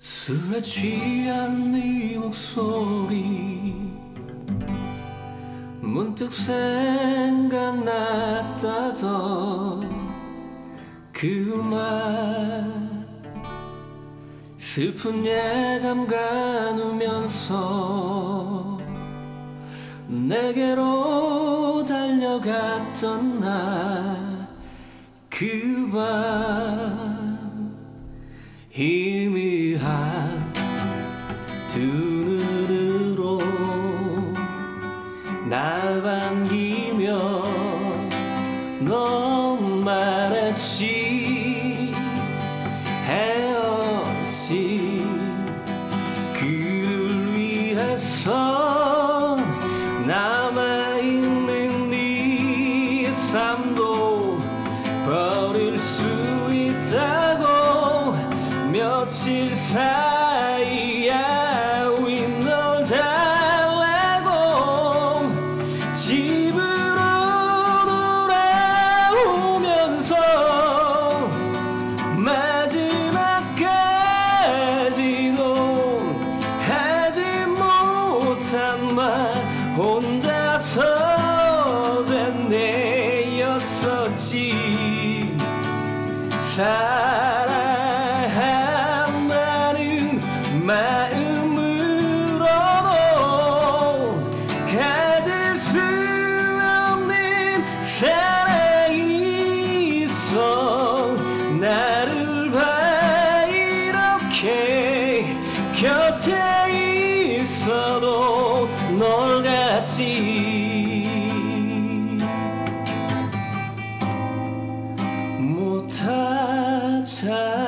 술에 취한 네 목소리. 문득 생각났다던 그 말. 슬픈 예감 가누면서 내게로 달려갔던 나 그 밤. 희미한 두 눈으로 날 반기며 넌 말했지. 헤어진 그를 위해서 남아있는 네 삶도 버릴 수 있다고 며칠 사 혼자서 되뇌었었지. 사랑한다는 마음으로도 가질 수 없는 사랑이 있어. 나를 봐 이렇게 곁에 하지 못하자.